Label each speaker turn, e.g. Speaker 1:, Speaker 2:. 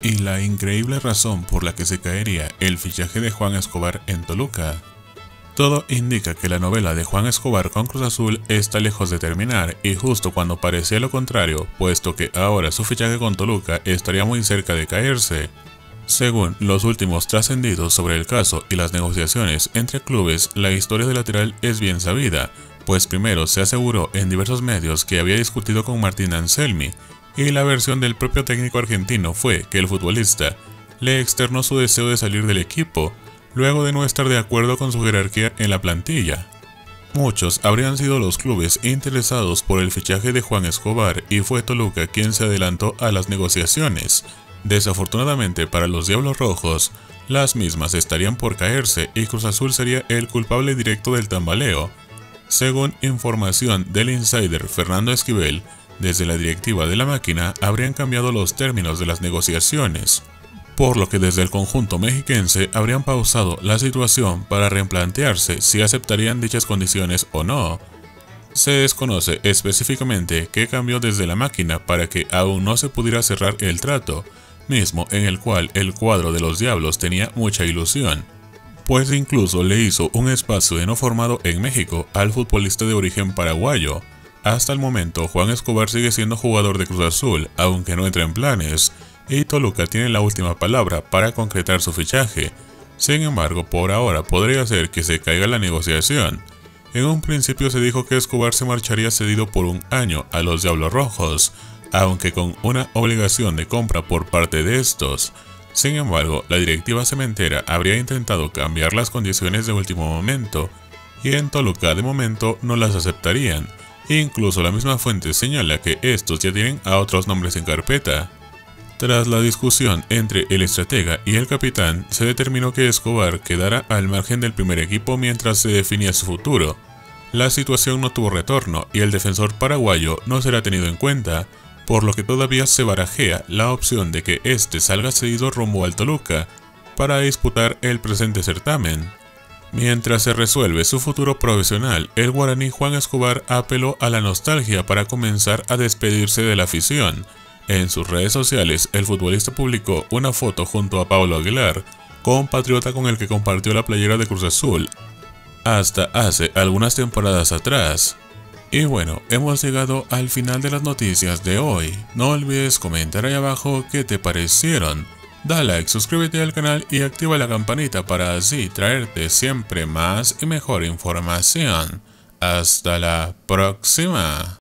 Speaker 1: y la increíble razón por la que se caería el fichaje de Juan Escobar en Toluca. Todo indica que la novela de Juan Escobar con Cruz Azul está lejos de terminar y justo cuando parecía lo contrario, puesto que ahora su fichaje con Toluca estaría muy cerca de caerse. Según los últimos trascendidos sobre el caso y las negociaciones entre clubes, la historia del lateral es bien sabida, pues primero se aseguró en diversos medios que había discutido con Martín Anselmi, y la versión del propio técnico argentino fue que el futbolista le externó su deseo de salir del equipo, luego de no estar de acuerdo con su jerarquía en la plantilla. Muchos habrían sido los clubes interesados por el fichaje de Juan Escobar y fue Toluca quien se adelantó a las negociaciones. Desafortunadamente para los Diablos Rojos, las mismas estarían por caerse y Cruz Azul sería el culpable directo del tambaleo. Según información del insider Fernando Esquivel, desde la directiva de la máquina habrían cambiado los términos de las negociaciones, por lo que desde el conjunto mexiquense habrían pausado la situación para replantearse si aceptarían dichas condiciones o no. Se desconoce específicamente qué cambió desde la máquina para que aún no se pudiera cerrar el trato, mismo en el cual el cuadro de los diablos tenía mucha ilusión, pues incluso le hizo un espacio de no formado en México al futbolista de origen paraguayo, hasta el momento, Juan Escobar sigue siendo jugador de Cruz Azul, aunque no entra en planes, y Toluca tiene la última palabra para concretar su fichaje. Sin embargo, por ahora podría ser que se caiga la negociación. En un principio se dijo que Escobar se marcharía cedido por un año a los Diablos Rojos, aunque con una obligación de compra por parte de estos. Sin embargo, la directiva cementera habría intentado cambiar las condiciones de último momento, y en Toluca de momento no las aceptarían, Incluso la misma fuente señala que estos ya tienen a otros nombres en carpeta. Tras la discusión entre el estratega y el capitán, se determinó que Escobar quedara al margen del primer equipo mientras se definía su futuro. La situación no tuvo retorno y el defensor paraguayo no será tenido en cuenta, por lo que todavía se barajea la opción de que este salga cedido rumbo al Toluca para disputar el presente certamen. Mientras se resuelve su futuro profesional, el guaraní Juan Escobar apeló a la nostalgia para comenzar a despedirse de la afición. En sus redes sociales, el futbolista publicó una foto junto a Pablo Aguilar, compatriota con el que compartió la playera de Cruz Azul, hasta hace algunas temporadas atrás. Y bueno, hemos llegado al final de las noticias de hoy. No olvides comentar ahí abajo qué te parecieron. Da like, suscríbete al canal y activa la campanita para así traerte siempre más y mejor información. Hasta la próxima.